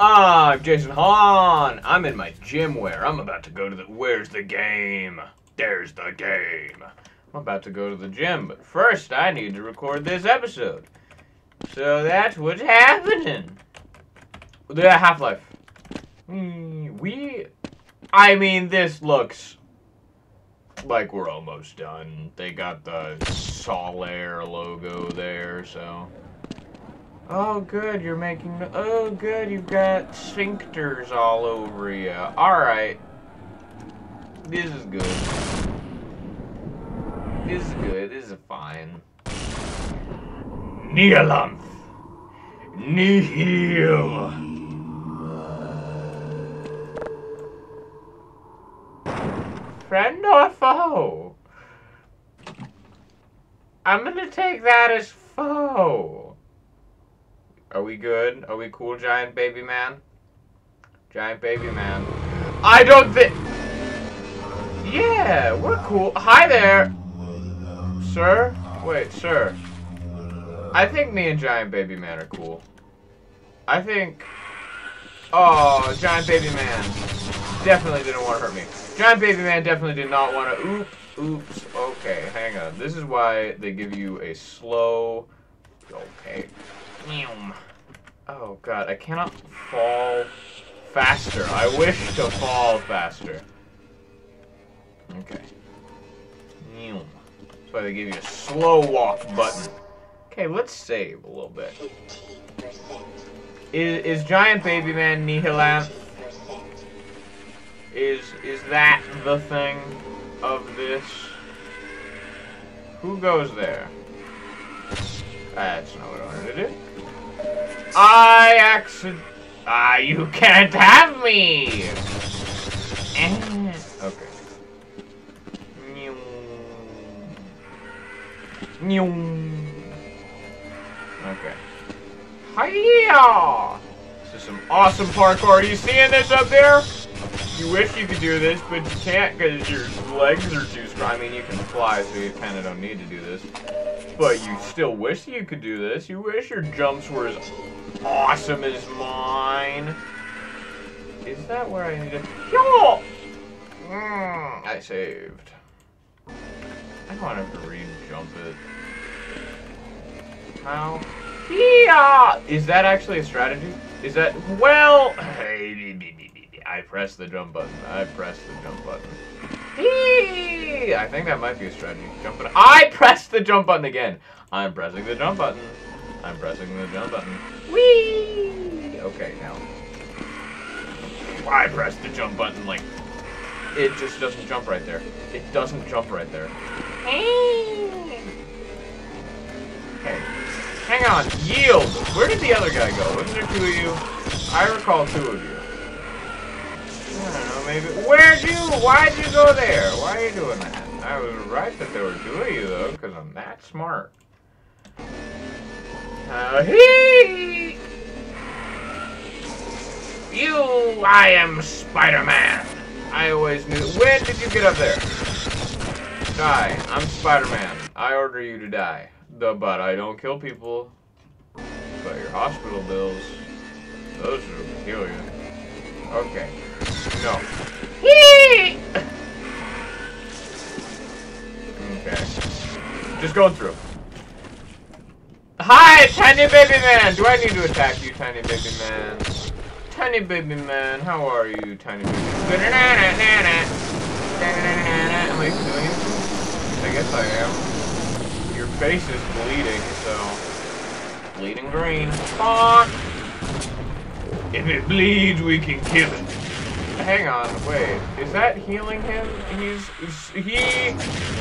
I'm Jason Hahn. I'm in my gym wear. I'm about to go to the. Where's the game? There's the game. I'm about to go to the gym, but first I need to record this episode. So that's what's happening. The Half Life. Hmm, we. I mean, this looks like we're almost done. They got the Solaire logo there, so. Oh, good, you're making. Oh, good, you've got sphincters all over you. Alright. This is good. This is good, this is fine. Neolanth. Nihil. Friend or foe? I'm gonna take that as foe. Are we good? Are we cool, giant baby man? Giant baby man. I don't think... Yeah, we're cool. Hi there. Sir? Wait, sir. I think me and Giant Baby Man are cool. I think... Oh, Giant Baby Man definitely didn't want to hurt me. Giant Baby Man definitely did not want to... Oop, oops. Okay, hang on. This is why they give you a slow... Okay. Oh, God. I cannot fall faster. I wish to fall faster. Okay. That's why they give you a slow walk button. Okay, let's save a little bit. Is, is Giant Baby Man Nihilanth? Is, is that the thing of this? Who goes there? That's not what I wanted to do. I accident. Ah, you can't have me! Eh, okay. Okay. Hiya! This is some awesome parkour. Are you seeing this up there? You wish you could do this, but you can't because your legs are too strong. I mean, you can fly, so you kind of don't need to do this. But you still wish you could do this. You wish your jumps were as awesome as mine. Is that where I need to... Yo! Mm, I saved. I don't have to re-jump it. How? Yeah! Is that actually a strategy? Is that... Well... I press the jump button. I press the jump button. I think that might be a strategy. Jump button. I pressed the jump button again. I'm pressing the jump button. I'm pressing the jump button. Whee! Okay, now. I pressed the jump button like... It just doesn't jump right there. It doesn't jump right there. Hey. Okay. Hang on. Yield. Where did the other guy go? Wasn't there two of you? I recall two of you. Maybe. Where'd you? Why'd you go there? Why are you doing that? I was right that there were two of you, though, because I'm that smart. Uh. You, I am Spider-Man. I always knew. When did you get up there? Die. I'm Spider-Man. I order you to die. The, but I don't kill people. But your hospital bills, those will kill you. Okay. No. okay. Just going through. Hi, tiny baby man! Do I need to attack you, tiny baby man? Tiny baby man, how are you, tiny baby man? Am I doing? I guess I am. Your face is bleeding, so... Bleeding green. Bonk! If it bleeds, we can kill it. Hang on, wait. Is that healing him? He's... he...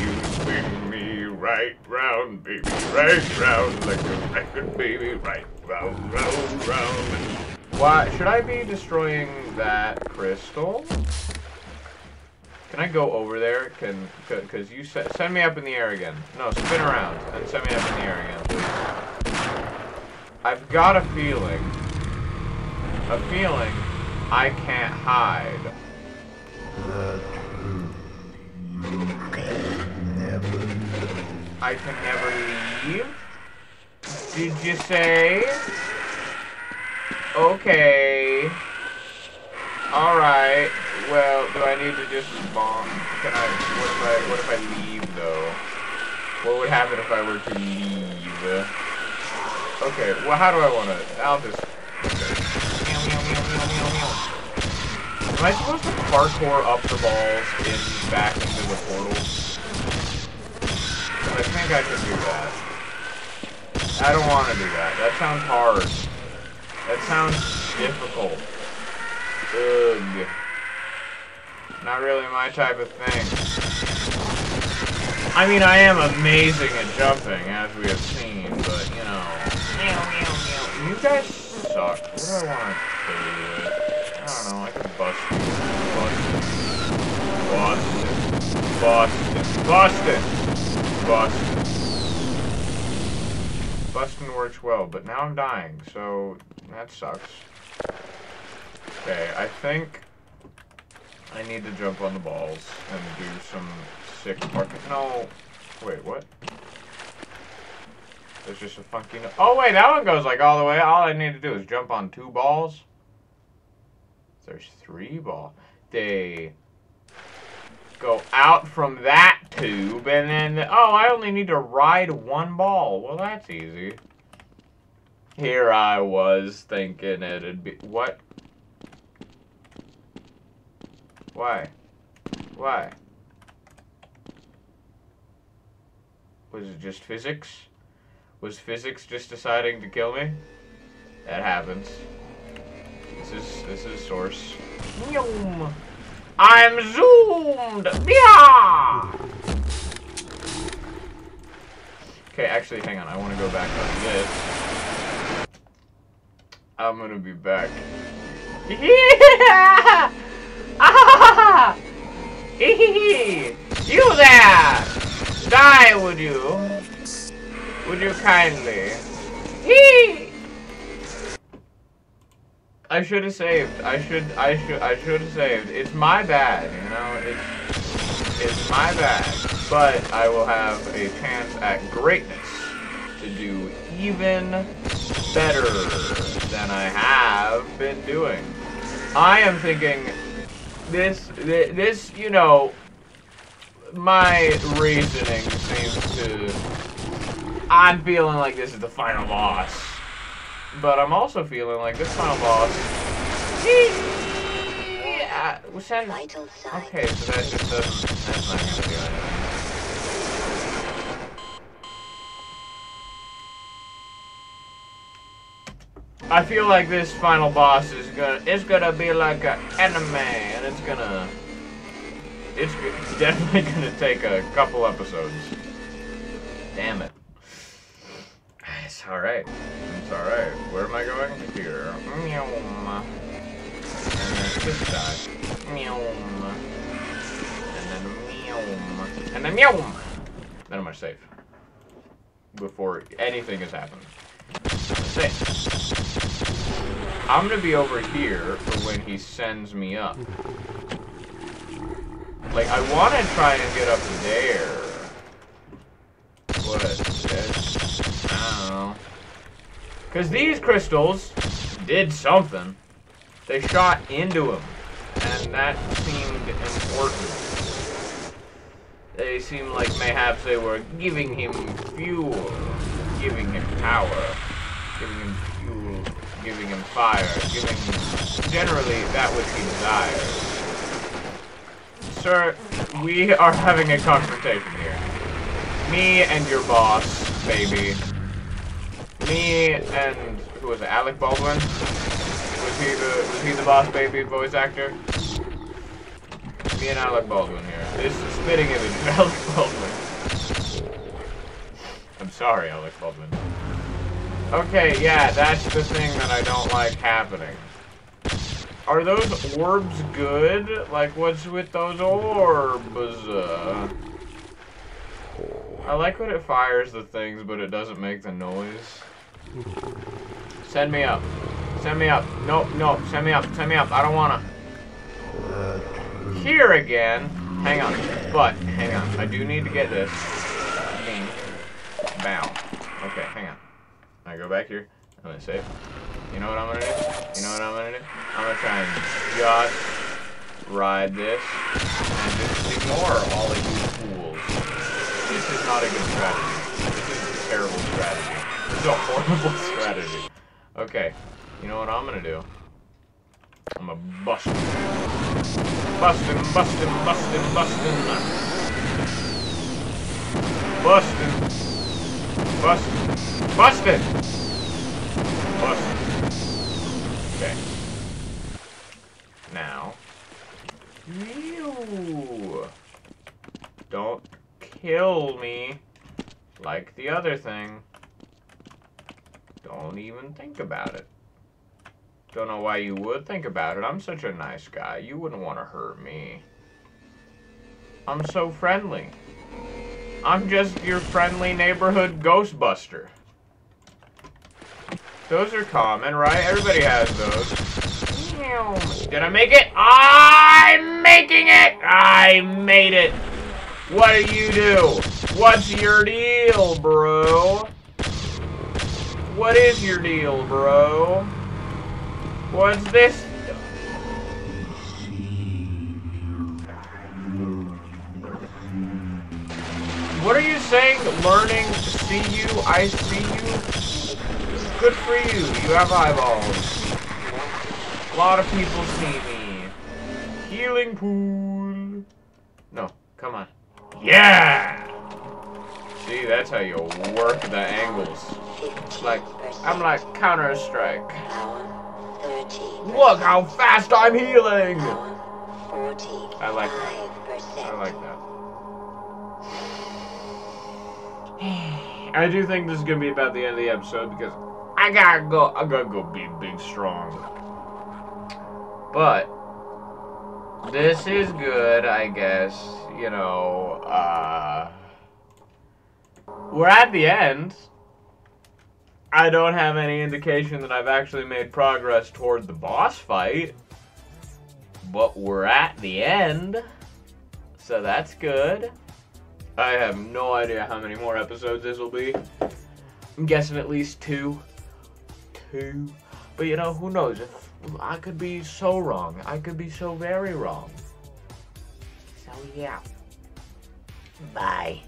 You swing me right round, baby, right round, like a record, baby, right round, round, round. Why, should I be destroying that crystal? Can I go over there? Can, because you said, send me up in the air again. No, spin around and send me up in the air again, please. I've got a feeling, a feeling I can't hide. the truth I can never leave? Did you say? Okay. Alright. Well, do I need to just bomb? Can I what if I what if I leave though? What would happen if I were to leave? Okay, well how do I wanna I'll just I supposed to parkour up the balls in back into the portal? I think I can do that. I don't want to do that. That sounds hard. That sounds difficult. Ugh. Not really my type of thing. I mean, I am amazing at jumping, as we have seen, but, you know. You guys suck. What do I want to do don't know, I can bust you. Boston. Boston. Boston. Busting works well, but now I'm dying, so that sucks. Okay, I think I need to jump on the balls and do some sick parkour. No, wait, what? There's just a funky. No oh wait, that one goes like all the way. All I need to do is jump on two balls. There's three ball. They go out from that tube, and then oh, I only need to ride one ball. Well, that's easy. Here I was thinking it'd be what Why? Why? Was it just physics? Was physics just deciding to kill me? That happens. This is this is source. I'm zoomed! Yeah! Okay, actually, hang on. I want to go back on this. I'm gonna be back. Yeah! Ah! you there! Die, would you? Would you kindly? Hee! I should have saved. I should. I should. I should have saved. It's my bad. You know. It's. It's my bad. But I will have a chance at greatness to do even better than I have been doing. I am thinking this, this, you know, my reasoning seems to... I'm feeling like this is the final boss. But I'm also feeling like this final boss... Yeah, okay, so that just doesn't... That's not gonna do anything. I feel like this final boss is gonna it's gonna be like an anime and it's gonna it's definitely gonna take a couple episodes. Damn it. Alright. It's alright. Where am I going? Here. Meow. And then this guy. Meow. And then meow. And then meow. Then I'm safe. Before anything has happened. I'm gonna be over here for when he sends me up. Like, I want to try and get up there. But, Know. Because these crystals did something. They shot into him. And that seemed important. They seemed like mayhaps they were giving him fuel. Giving him power giving him fuel, giving him fire, giving him generally that which he desires. Sir, we are having a confrontation here. Me and your boss, baby. Me and who was it, Alec Baldwin? Was he the was he the boss baby voice actor? Me and Alec Baldwin here. This is spitting image of Alec Baldwin. I'm sorry, Alec Baldwin. Okay, yeah, that's the thing that I don't like happening. Are those orbs good? Like, what's with those orbs? Uh, I like when it fires the things, but it doesn't make the noise. Send me up. Send me up. Nope, nope. Send me up. Send me up. I don't wanna. Here again. Hang on. But, hang on. I do need to get this. Bow. Okay, hang on. I go back here. I'm gonna save. You know what I'm gonna do? You know what I'm gonna do? I'm gonna try and just ride this and just ignore all of you fools. This is not a good strategy. This is a terrible strategy. A horrible strategy. Okay, you know what I'm gonna do? I'm gonna bust him. Bustin', bustin', bustin', bustin'. Bustin'. Bustin'. Bustin'. Bustin'. Okay. Now. Ew. Don't kill me like the other thing. Don't even think about it. Don't know why you would think about it. I'm such a nice guy. You wouldn't want to hurt me. I'm so friendly. I'm just your friendly neighborhood Ghostbuster. Those are common, right? Everybody has those. Did I make it? I'm making it! I made it! What do you do? What's your deal, bro? What is your deal, bro? What's this? What are you saying? Learning, see you, I see you? Good for you, you have eyeballs. A lot of people see me. Healing pool. No, come on. Yeah! See, that's how you work the angles. Like, I'm like Counter-Strike. Look how fast I'm healing! I like that. I like that. I do think this is gonna be about the end of the episode because I gotta go. I gotta go be big strong. But this is good, I guess. You know, uh, we're at the end. I don't have any indication that I've actually made progress toward the boss fight. But we're at the end. So that's good. I have no idea how many more episodes this will be. I'm guessing at least two. Two. But you know, who knows? I could be so wrong. I could be so very wrong. So yeah. Bye.